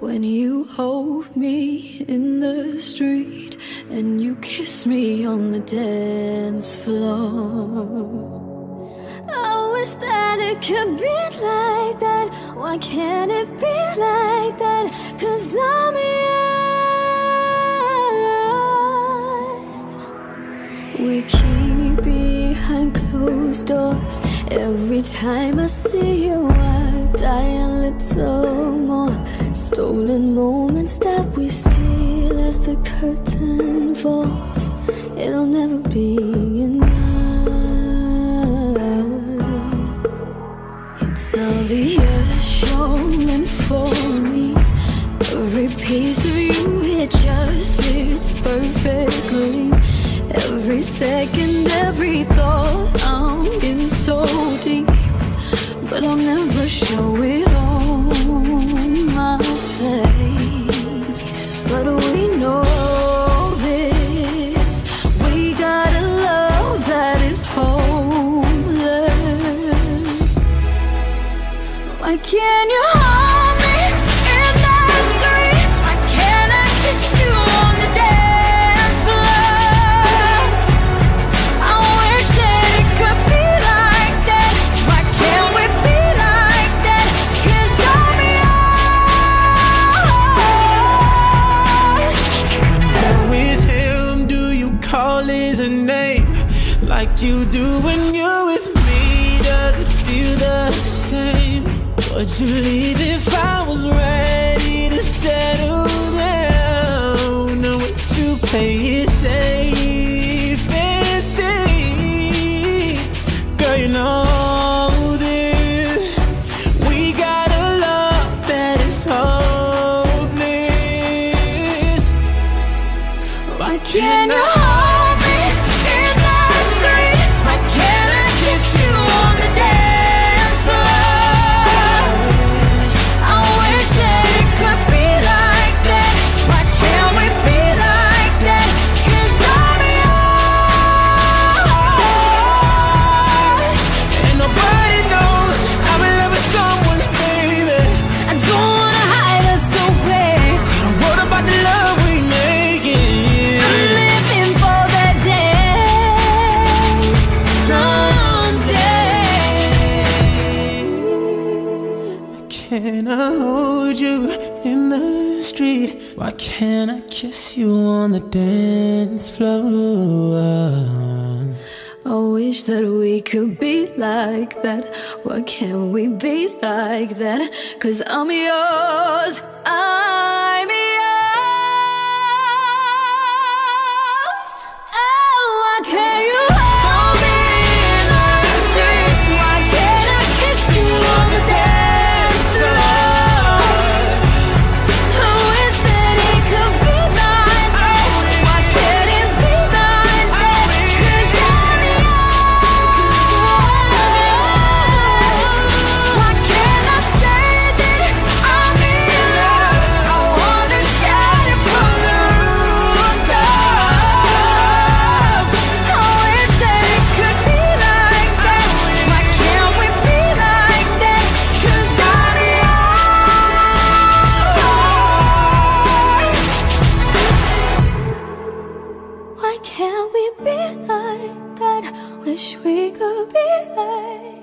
When you hold me in the street and you kiss me on the dance floor. Oh, I wish that it could be like that. Why can't it be like that? Cause I'm yours. We keep behind closed doors. Every time I see you, I die a little more. Stolen moments that we steal as the curtain falls. It'll never be enough. It's obvious you're meant for me. Every piece of you, it just fits perfectly. Every second, every thought, Can't you hold me in the street? Why can't I kiss you on the dance floor? I wish that it could be like that. Why can't we be like yours. with him, do you call his name like you do when you're with me? Would you leave if I was ready to settle down? Or would you play it safe and stay? Girl, you know this. We got a love that is hopeless. Why can't you Can I hold you in the street? Why can't I kiss you on the dance floor? I wish that we could be like that. Why can't we be like that? Cause I'm yours. Can't we be like that? Wish we could be like